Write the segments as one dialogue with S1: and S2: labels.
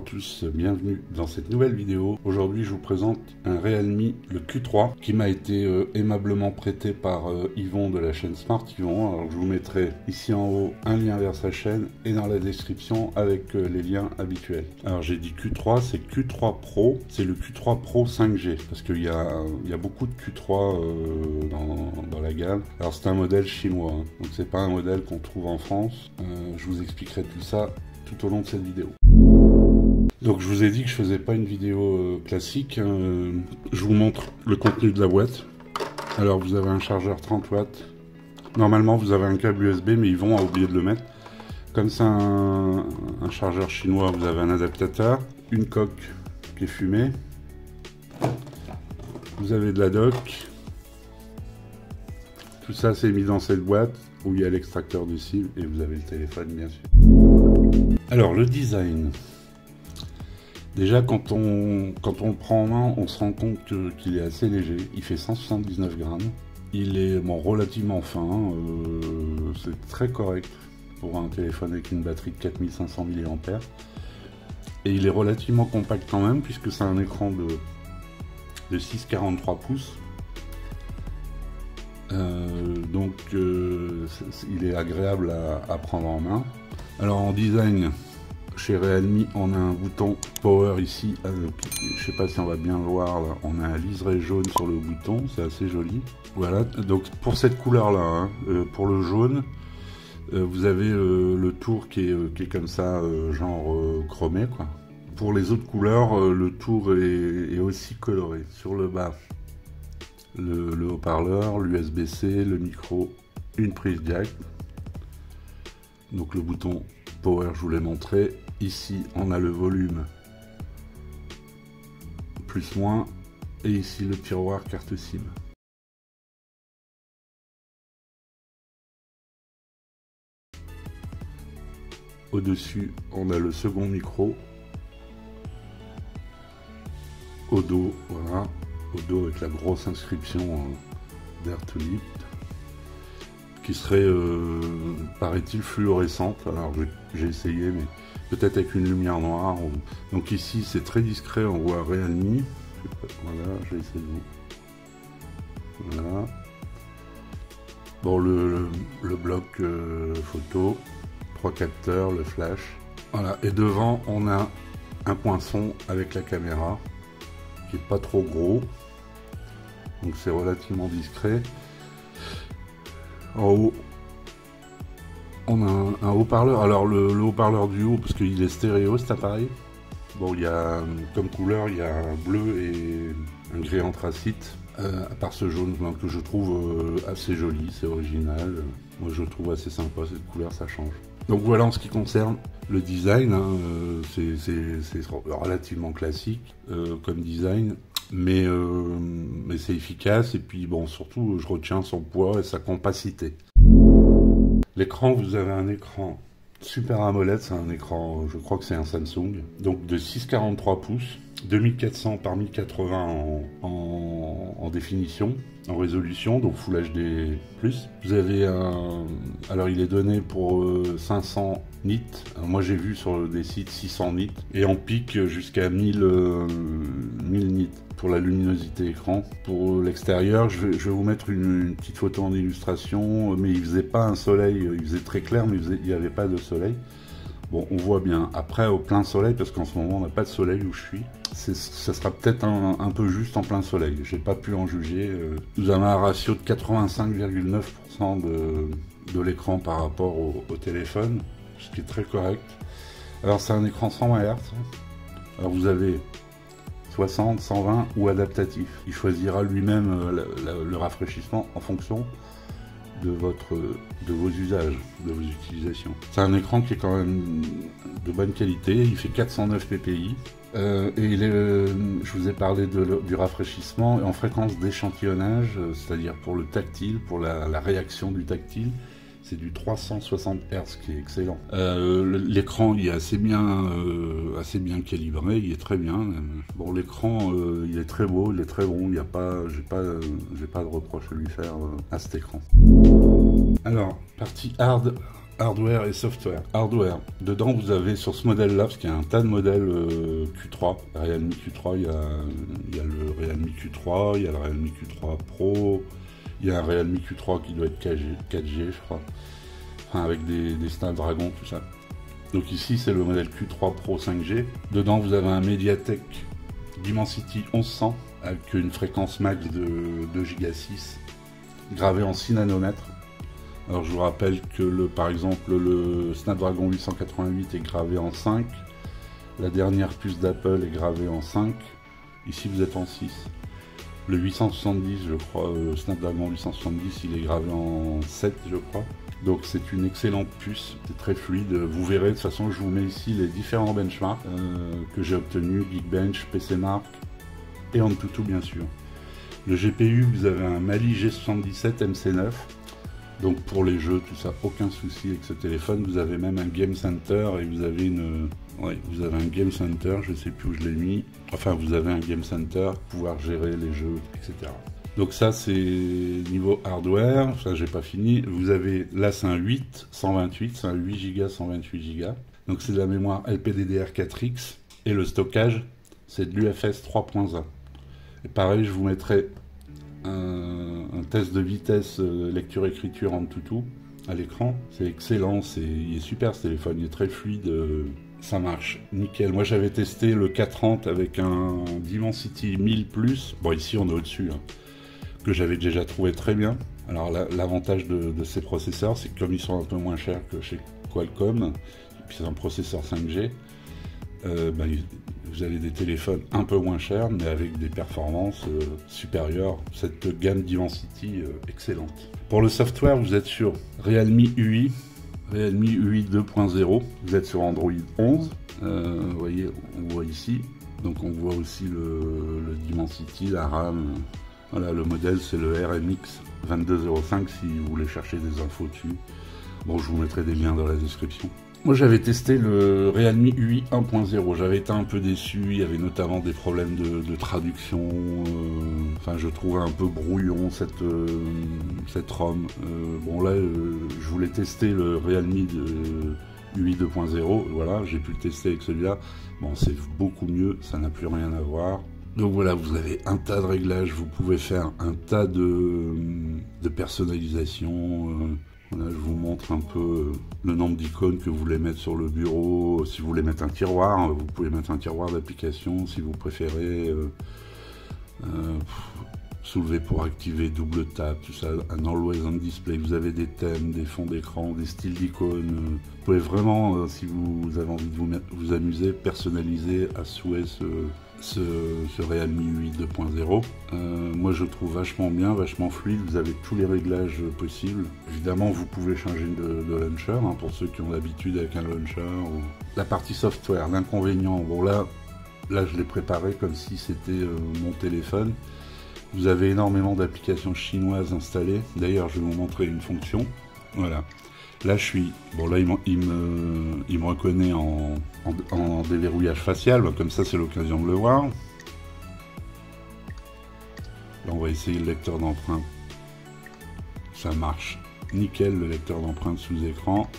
S1: tous, bienvenue dans cette nouvelle vidéo. Aujourd'hui je vous présente un Realme le Q3 qui m'a été euh, aimablement prêté par euh, Yvon de la chaîne Smart Yvon. Alors je vous mettrai ici en haut un lien vers sa chaîne et dans la description avec euh, les liens habituels. Alors j'ai dit Q3, c'est Q3 Pro, c'est le Q3 Pro 5G parce qu'il y, y, a beaucoup de Q3 dans, dans, la gamme. Alors c'est un modèle chinois, hein. donc c'est pas un modèle qu'on trouve en France. je vous expliquerai tout ça tout au long de cette vidéo. Donc je vous ai dit que je faisais pas une vidéo euh, classique. Hein. je vous montre le contenu de la boîte. Alors vous avez un chargeur 30 watts. Normalement vous avez un câble USB mais ils vont oublier de le mettre. Comme c'est un, chargeur chinois, vous avez un adaptateur, une coque qui est fumée. Vous avez de la dock. Tout ça c'est mis dans cette boîte où il y a l'extracteur de SIM et vous avez le téléphone bien sûr. Alors le design. Déjà, quand on, le prend en main, on se rend compte qu'il est assez léger. Il fait 179 grammes. Il est relativement fin. Euh, c'est très correct pour un téléphone avec une batterie de 4500 mAh. Et il est relativement compact quand même, puisque c'est un écran de, de 6,43 pouces. Euh, donc euh, il est agréable à prendre en main. Alors en design, chez Realme, on a un bouton Power ici. Je euh, je sais pas si on va bien le voir. Là. On a un liseré jaune sur le bouton. C'est assez joli. Voilà. Donc pour cette couleur-là, hein, euh, pour le jaune, euh, vous avez le tour qui est, comme ça, genre chromé. Pour les autres couleurs, le tour est, aussi coloré. Sur le bas, le, le haut-parleur, l'USB-C, le micro, une prise jack. Donc le bouton Power, je vous l'ai montré. Ici, on a le volume plus moins. Et ici, le tiroir carte SIM. Au-dessus, on a le second micro. Au dos, voilà. Au dos avec la grosse inscription euh, d'Air qui serait, euh, paraît-il, fluorescente. Alors j'ai essayé, mais peut-être avec une lumière noire. Donc ici, c'est très discret, on voit Realme. Voilà, j'ai essayé. Voilà. Bon, le, bloc euh, photo, trois capteurs, le flash. Voilà, et devant, on a un poinçon avec la caméra, qui est pas trop gros. Donc c'est relativement discret. En haut, on a un, haut-parleur. Alors le, haut-parleur du haut, parce qu'il est stéréo cet appareil. Bon, il y a comme couleur, il y a un bleu et un gris anthracite. Euh, à part ce jaune que je trouve euh, assez joli, c'est original. Moi je trouve assez sympa, cette couleur ça change. Donc voilà en ce qui concerne le design, hein, euh, c'est relativement classique comme design mais, euh, mais c'est efficace et puis bon surtout je retiens son poids et sa compacité. L'écran, vous avez un écran Super AMOLED, c'est un écran, je crois que c'est un Samsung, donc de 6,43 pouces, 2400 par 1080 en, en, en, définition, en résolution, donc Full HD+. Vous avez un, alors il est donné pour 500 euh, nits, moi j'ai vu sur des sites 600 nits, et en pic jusqu'à 1000, 1000 euh, nits pour la luminosité écran. Pour l'extérieur, je, vais, vous mettre une, petite photo en illustration, mais il faisait pas un soleil, il faisait très clair, mais il n'y avait pas de soleil. Bon, on voit bien. Après, au plein soleil, parce qu'en ce moment, on n'a pas de soleil où je suis, ça sera peut-être un, peu juste en plein soleil. J'ai pas pu en juger. Euh. Nous avons un ratio de 85,9% de, de l'écran par rapport au, au, téléphone, ce qui est très correct. Alors, c'est un écran 120 Hz. Alors, vous avez 60, 120 ou adaptatif. Il choisira lui-même euh, le rafraîchissement en fonction de, vos usages, de vos utilisations. C'est un écran qui est quand même de bonne qualité, il fait 409 ppi. Euh, et euh, je vous ai parlé du rafraîchissement en fréquence d'échantillonnage, c'est-à-dire pour le tactile, pour la réaction du tactile, c'est du 360 Hz qui est excellent. Euh, l'écran il est assez bien, euh, assez bien calibré, il est très bien. Bon l'écran euh, il est très beau, il est très bon, il n'y a pas, j'ai pas, j'ai pas de reproche à lui faire à cet écran. Alors partie hard, hardware et software. Hardware, dedans vous avez sur ce modèle-là, parce qu'il y a un tas de modèles euh, Q3, Realme Q3, il y, a, il y, a, le Realme Q3, il y a le Realme Q3 Pro, il y a un Realme Q3 qui doit être 4G, 4G je crois, enfin avec des, des Snapdragon, tout ça. Donc ici c'est le modèle Q3 Pro 5G. Dedans vous avez un Mediatek Dimensity 1100 avec une fréquence max de 2 Go 6 gravé en 6 nanomètres. Alors je vous rappelle que le, par exemple le Snapdragon 888 est gravé en 5. La dernière puce d'Apple est gravée en 5. Ici vous êtes en 6. Le 870, je crois, euh, Snapdragon 870, il est gravé en 7, je crois. Donc c'est une excellente puce, c'est très fluide. Vous verrez, de toute façon, je vous mets ici les différents benchmarks euh, que j'ai obtenus, Geekbench, PCMark et Antutu bien sûr. Le GPU, vous avez un Mali G77 MC9. Donc pour les jeux, tout ça, aucun souci avec ce téléphone. Vous avez même un Game Center et vous avez une, ouais, vous avez un Game Center. Je sais plus où je l'ai mis. Enfin, vous avez un Game Center pouvoir gérer les jeux, etc. Donc ça c'est niveau hardware, ça j'ai pas fini. Vous avez là c'est un 8 128, c'est un 8 Go 128 Go. Donc c'est de la mémoire LPDDR4X et le stockage c'est de l'UFS 3.1. Et pareil, je vous mettrai un, test de vitesse euh, lecture-écriture en tout à l'écran. C'est excellent, c'est il est super ce téléphone, il est très fluide. Euh, ça marche, nickel. Moi j'avais testé le 430 avec un Dimensity 1000 Bon ici on est au-dessus. Hein que j'avais déjà trouvé très bien. Alors l'avantage de, ces processeurs, c'est que comme ils sont un peu moins chers que chez Qualcomm, puis c'est un processeur 5G, euh, ben, vous avez des téléphones un peu moins chers, mais avec des performances euh, supérieures. Cette gamme Dimensity euh, excellente. Pour le software, vous êtes sur Realme UI, Realme UI 2.0, vous êtes sur Android 11. vous voyez, on voit ici. Donc on voit aussi le, le Dimensity, la RAM, voilà, le modèle c'est le RMX 2205 si vous voulez chercher des infos dessus. Bon, je vous mettrai des liens dans la description. Moi j'avais testé le Realme UI 1.0, j'avais été un peu déçu, il y avait notamment des problèmes de, traduction, euh, enfin je trouvais un peu brouillon cette, euh, cette ROM. Euh, bon là je voulais tester le Realme UI 2.0, voilà, j'ai pu le tester avec celui-là. Bon c'est beaucoup mieux, ça n'a plus rien à voir. Donc voilà, vous avez un tas de réglages, vous pouvez faire un tas de, de personnalisation. Euh, voilà, je vous montre un peu euh, le nombre d'icônes que vous voulez mettre sur le bureau. Si vous voulez mettre un tiroir, hein, vous pouvez mettre un tiroir d'application si vous préférez. Euh, soulever pour activer, double tap, tout ça, un always on display. Vous avez des thèmes, des fonds d'écran, des styles d'icônes. Vous pouvez vraiment, si vous avez envie de vous, vous amuser, personnaliser à souhait ce, ce, ce Realme 8 2.0. Euh, moi je trouve vachement bien, vachement fluide, vous avez tous les réglages possibles. Évidemment vous pouvez changer de, launcher hein, pour ceux qui ont l'habitude avec un launcher. La partie software, l'inconvénient, bon là, là je l'ai préparé comme si c'était euh, mon téléphone. Vous avez énormément d'applications chinoises installées. D'ailleurs je vais vous montrer une fonction. Voilà. Là, je suis. Bon, là, il, me, reconnaît en, déverrouillage facial. Comme ça, c'est l'occasion de le voir. On va essayer le lecteur d'empreinte. Ça marche nickel, le lecteur d'empreinte sous écran.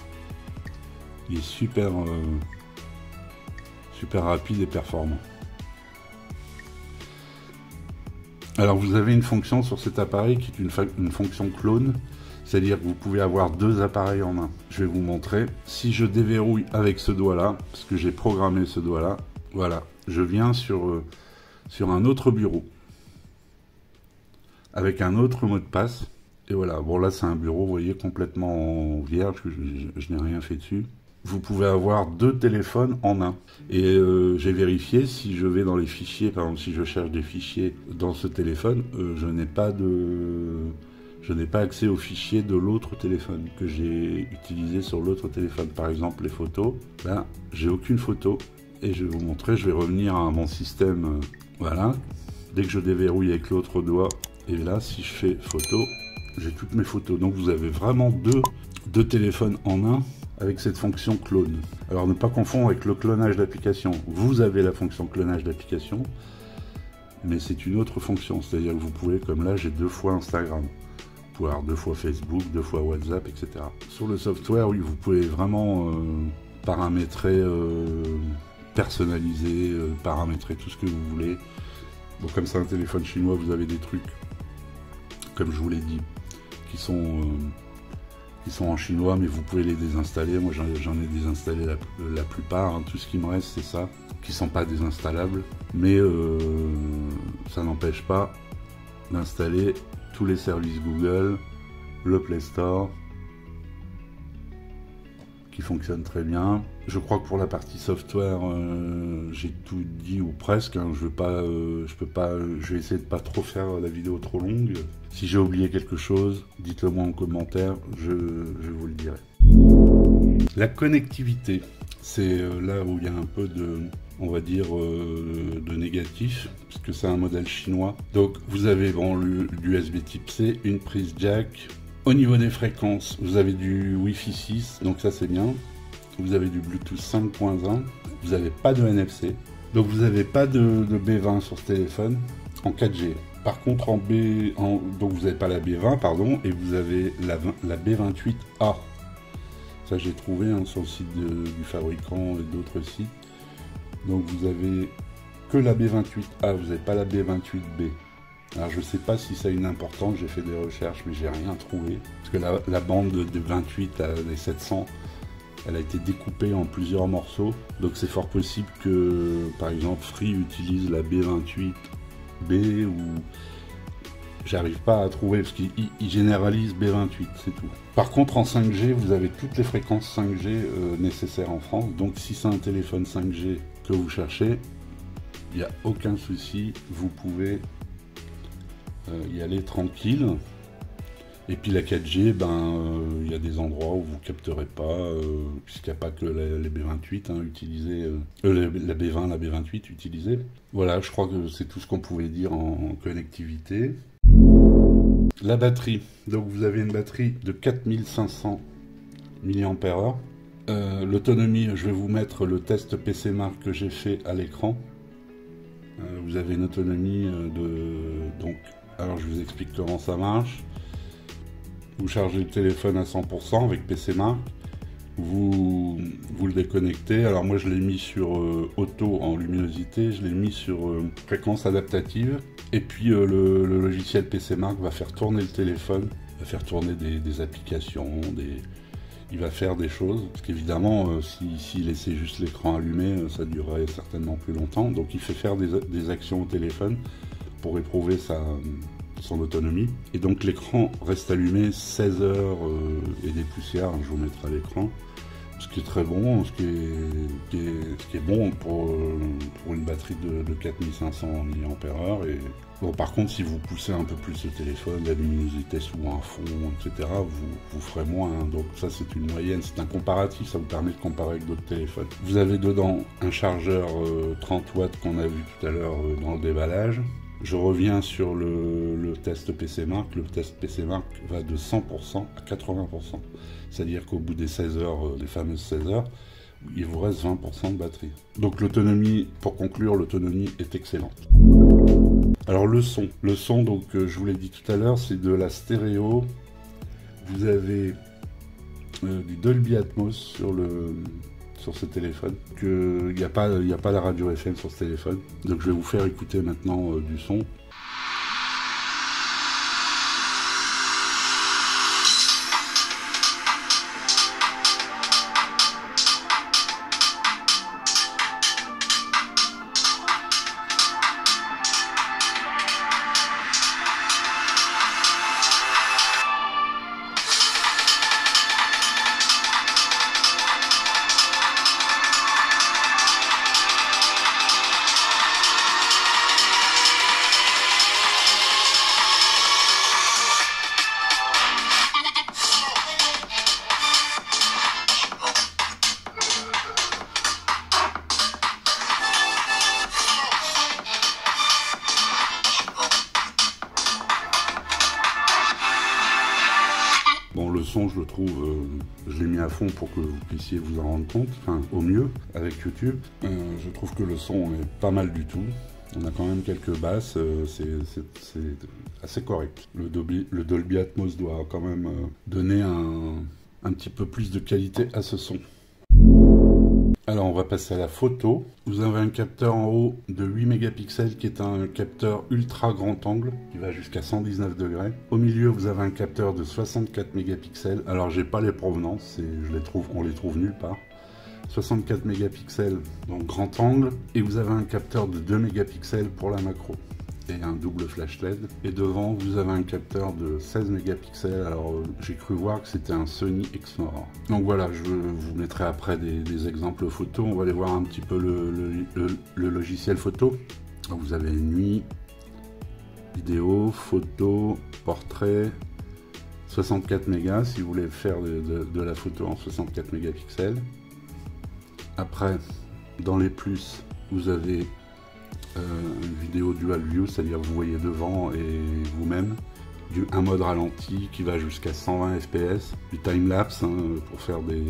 S1: Il est super, euh, super rapide et performant. Alors, vous avez une fonction sur cet appareil qui est une fonction clone. C'est-à-dire que vous pouvez avoir deux appareils en un. Je vais vous montrer. Si je déverrouille avec ce doigt-là, parce que j'ai programmé ce doigt-là, voilà, je viens sur, euh, sur un autre bureau avec un autre mot de passe. Et voilà, bon là c'est un bureau, vous voyez, complètement vierge, que je, n'ai rien fait dessus. Vous pouvez avoir deux téléphones en un. Et euh, j'ai vérifié, si je vais dans les fichiers, par exemple si je cherche des fichiers dans ce téléphone, euh, je n'ai pas de je n'ai pas accès aux fichiers de l'autre téléphone que j'ai utilisé sur l'autre téléphone. Par exemple, les photos, là, j'ai aucune photo. Et je vais vous montrer, je vais revenir à mon système. Euh, voilà. Dès que je déverrouille avec l'autre doigt, et là, si je fais photo, j'ai toutes mes photos. Donc vous avez vraiment deux, deux téléphones en un avec cette fonction clone. Alors ne pas confondre avec le clonage d'application. Vous avez la fonction clonage d'application, mais c'est une autre fonction. C'est-à-dire que vous pouvez, comme là, j'ai deux fois Instagram. Deux fois Facebook, deux fois WhatsApp, etc. Sur le software, oui, vous pouvez vraiment paramétrer, personnaliser, paramétrer tout ce que vous voulez. Donc comme c'est un téléphone chinois, vous avez des trucs, comme je vous l'ai dit, qui sont ils sont en chinois, mais vous pouvez les désinstaller. Moi, j'en ai désinstallé la, plupart. Hein. Tout ce qui me reste, c'est ça, qui sont pas désinstallables. Mais euh, ça n'empêche pas d'installer tous les services Google, le Play Store, qui fonctionne très bien. Je crois que pour la partie software, euh, j'ai tout dit ou presque. Hein. Je veux pas, euh, je peux pas, je vais essayer de pas trop faire la vidéo trop longue. Si j'ai oublié quelque chose, dites-le moi en commentaire, je, vous le dirai. La connectivité, c'est euh, là où il y a un peu de, on va dire, de négatif, puisque c'est un modèle chinois. Donc vous avez bon, l'USB type C, une prise jack, au niveau des fréquences, vous avez du Wi-Fi 6, donc ça c'est bien. Vous avez du Bluetooth 5.1. Vous n'avez pas de NFC. Donc vous n'avez pas de, B20 sur ce téléphone en 4G. Par contre, en B, donc vous n'avez pas la B20, pardon, et vous avez la, B28A. Ça, j'ai trouvé hein, sur le site du fabricant et d'autres sites. Donc vous avez que la B28A, vous n'avez pas la B28B. Alors je ne sais pas si ça a une importance, j'ai fait des recherches mais j'ai rien trouvé. Parce que la, bande de 28 à des 700, elle a été découpée en plusieurs morceaux. Donc c'est fort possible que par exemple Free utilise la B28B ou j'arrive pas à trouver parce qu'il généralise B28, c'est tout. Par contre en 5G, vous avez toutes les fréquences 5G euh, nécessaires en France. Donc si c'est un téléphone 5G que vous cherchez, il n'y a aucun souci, vous pouvez euh, y aller tranquille. Et puis la 4G, ben, euh, il y a des endroits où vous capterez pas, puisqu'il n'y a pas que les B28 hein, utilisés, la B20, la B28 utilisés. Voilà, je crois que c'est tout ce qu'on pouvait dire en, connectivité. La batterie, donc vous avez une batterie de 4500 mAh. L'autonomie, je vais vous mettre le test PC Mark que j'ai fait à l'écran. vous avez une autonomie de donc alors je vous explique comment ça marche. Vous chargez le téléphone à 100% avec PC Mark. Vous, vous le déconnectez. Alors moi je l'ai mis sur euh, auto en luminosité, je l'ai mis sur euh, fréquence adaptative. Et puis euh, le, logiciel PC Mark va faire tourner le téléphone, va faire tourner des, applications, des, il va faire des choses. Parce qu'évidemment, s'il si, laissait juste l'écran allumé, ça durerait certainement plus longtemps. Donc il fait faire des actions au téléphone pour éprouver sa, son autonomie. Et donc l'écran reste allumé 16 heures euh, et des poussières, je vous mettrai à l'écran. Ce qui est très bon, ce qui est, ce qui est, bon pour, euh, pour, une batterie de, 4500 mAh. Et bon, par contre, si vous poussez un peu plus le téléphone, la luminosité sous un fond, etc., vous, vous ferez moins. Hein. Donc ça, c'est une moyenne, c'est un comparatif, ça vous permet de comparer avec d'autres téléphones. Vous avez dedans un chargeur 30 euh, watts qu'on a vu tout à l'heure dans le déballage. Je reviens sur le, test PC Mark. Le test PC Mark va de 100% à 80%. C'est-à-dire qu'au bout des 16 heures, euh, les fameuses 16 heures, il vous reste 20% de batterie. Donc l'autonomie, pour conclure, l'autonomie est excellente. Alors le son. Le son, donc euh, je vous l'ai dit tout à l'heure, c'est de la stéréo. Vous avez euh, du Dolby Atmos sur le, sur ce téléphone, qu'il n'y a, pas, a pas la radio FM sur ce téléphone. Donc je vais vous faire écouter maintenant euh, du son. Euh, je l'ai mis à fond pour que vous puissiez vous en rendre compte, enfin au mieux avec YouTube. Euh, je trouve que le son est pas mal du tout. On a quand même quelques basses, euh, c'est assez correct. Le Dolby, Atmos doit quand même donner un petit peu plus de qualité à ce son. Alors on va passer à la photo. Vous avez un capteur en haut de 8 mégapixels qui est un capteur ultra grand angle qui va jusqu'à 119 degrés. Au milieu vous avez un capteur de 64 mégapixels. Alors j'ai pas les provenances, on les trouve nulle part. 64 mégapixels donc grand angle et vous avez un capteur de 2 mégapixels pour la macro et un double flash LED. Et devant, vous avez un capteur de 16 mégapixels. Alors, euh, j'ai cru voir que c'était un Sony Exmor. Donc voilà, je vous mettrai après des, exemples photos. On va aller voir un petit peu le, logiciel photo. vous avez nuit, vidéo, photo, portrait, 64 mégas si vous voulez faire de la photo en 64 mégapixels. Après, dans les plus, vous avez une vidéo dual view, c'est-à-dire vous voyez devant et vous-même, un mode ralenti qui va jusqu'à 120 fps, du time-lapse hein, pour faire des,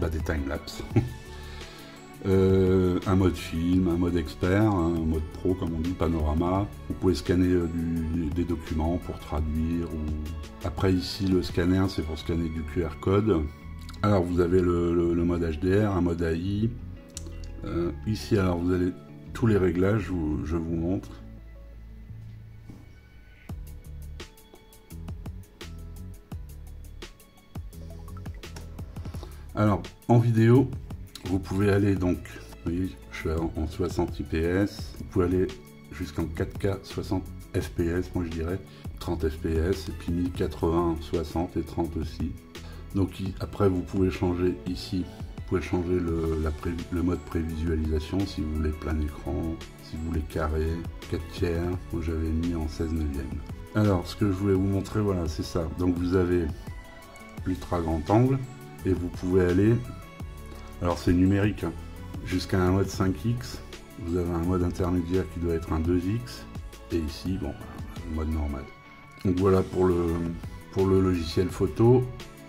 S1: bah, time-lapse. Euh, un mode film, un mode expert, un mode pro comme on dit, panorama. Vous pouvez scanner euh, des documents pour traduire. Après ici le scanner c'est pour scanner du QR code. Alors vous avez le, mode HDR, un mode AI. ici alors vous allez tous les réglages, je vous montre. Alors, en vidéo, vous pouvez aller donc, voyez, je suis en 60 IPS, vous pouvez aller jusqu'en 4K 60 FPS, moi je dirais 30 FPS, et puis 1080, 60 et 30 aussi. Donc après, vous pouvez changer ici pouvez changer le, mode prévisualisation si vous voulez plein écran, si vous voulez carré, 4 tiers. J'avais mis en 16 neuvième. Alors ce que je voulais vous montrer, voilà, c'est ça. Donc vous avez ultra grand angle et vous pouvez aller, alors c'est numérique, hein, jusqu'à un mode 5x. Vous avez un mode intermédiaire qui doit être un 2x et ici, bon, un mode normal. Donc voilà pour le logiciel photo.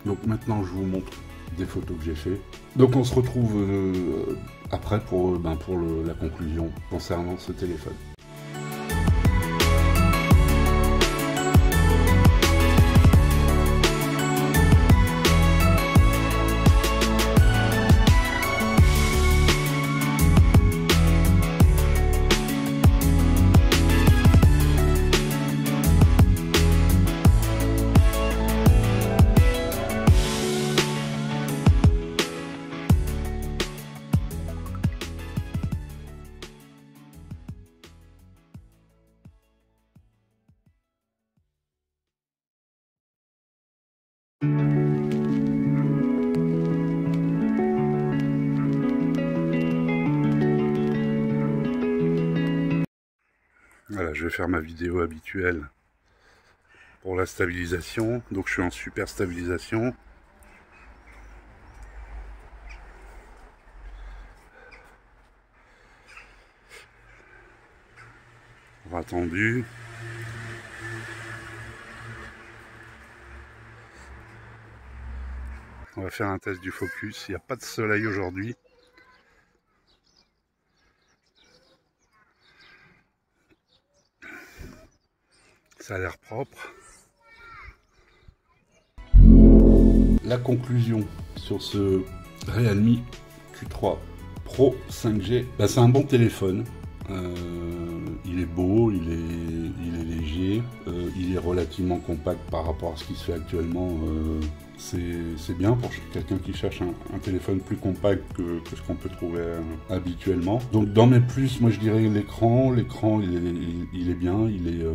S1: Donc maintenant je vous montre des photos que j'ai fait. Donc on se retrouve euh, après pour, ben, pour la conclusion concernant ce téléphone. Je vais faire ma vidéo habituelle pour la stabilisation. Donc je suis en super stabilisation. Attendu. On va faire un test du focus. Il n'y a pas de soleil aujourd'hui. Ça a l'air propre. La conclusion sur ce Realme Q3 Pro 5G, bah, c'est un bon téléphone. Euh, il est beau, il est, il euh, il est relativement compact par rapport à ce qui se fait actuellement euh, c'est bien pour quelqu'un qui cherche un, téléphone plus compact que, ce qu'on peut trouver euh, habituellement. Donc dans mes plus, moi je dirais l'écran. L'écran il, est bien, il est,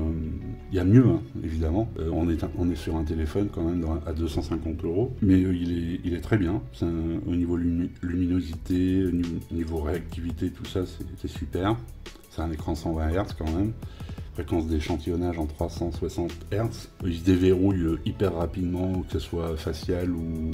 S1: il y a mieux hein, évidemment. On, est, on est sur un téléphone quand même à 250 euros, mais il, est, il est très bien. au niveau luminosité, au niveau réactivité, tout ça c'est super. C'est un écran 120 Hz quand même fréquence d'échantillonnage en 360 Hz. Il se déverrouille euh, hyper rapidement, que ce soit facial ou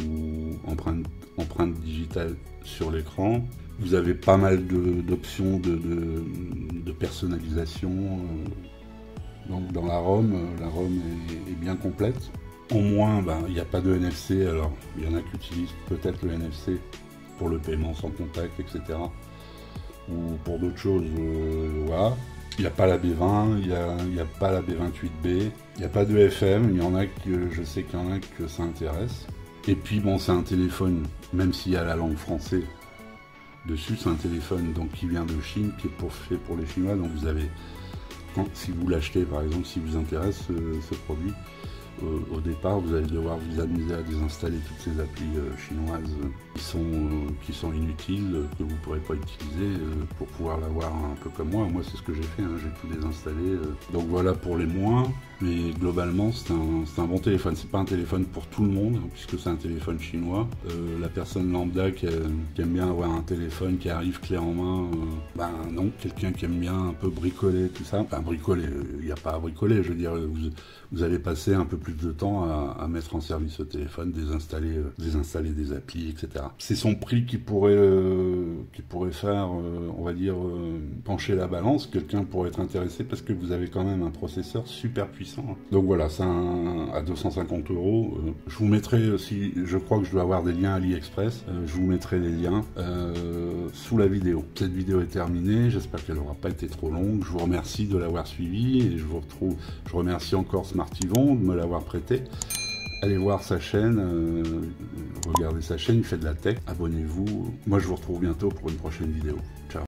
S1: empreinte, digitale sur l'écran. Vous avez pas mal d'options de, personnalisation. Euh, donc dans la ROM, euh, la ROM est, bien complète. Au moins, ben, il n'y a pas de NFC, alors il y en a qui utilisent peut-être le NFC pour le paiement sans contact, etc. ou pour d'autres choses, voilà. Il n'y a pas la B20, il n'y a, a, pas la B28B, il n'y a pas de FM, il y en a que je sais qu'il y en a que ça intéresse. Et puis bon, c'est un téléphone, même s'il y a la langue française dessus, c'est un téléphone donc qui vient de Chine, qui est pour, fait pour les Chinois. Donc vous avez, si vous l'achetez par exemple, si vous intéresse ce produit, au départ, vous allez devoir vous amuser à désinstaller toutes ces applis euh, chinoises qui sont, euh, inutiles, que vous ne pourrez pas utiliser euh, pour pouvoir l'avoir un peu comme moi. Moi, c'est ce que j'ai fait, hein, j'ai tout désinstallé. Donc voilà pour les moins, mais globalement, c'est un, un, bon téléphone. C'est pas un téléphone pour tout le monde, puisque c'est un téléphone chinois. la personne lambda qui, aime bien avoir un téléphone qui arrive clé en main, ben non. Quelqu'un qui aime bien un peu bricoler, tout ça. Enfin, bricoler, il n'y a pas à bricoler, je veux dire, vous, vous allez passer un peu plus de temps à, mettre en service le téléphone, désinstaller, euh, désinstaller des applis, etc. C'est son prix qui pourrait, euh, qui pourrait faire, euh, on va dire, pencher la balance. Quelqu'un pourrait être intéressé parce que vous avez quand même un processeur super puissant. Donc voilà, c'est à 250 euros. je vous mettrai, si je crois que je dois avoir des liens AliExpress, je vous mettrai les liens sous la vidéo. Cette vidéo est terminée. J'espère qu'elle n'aura pas été trop longue. Je vous remercie de l'avoir suivi et je vous retrouve. Je remercie encore Smartivon de me l'avoir prêté. Allez voir sa chaîne, euh, regardez sa chaîne, il fait de la tech. Abonnez-vous. Moi, je vous retrouve bientôt pour une prochaine vidéo. Ciao.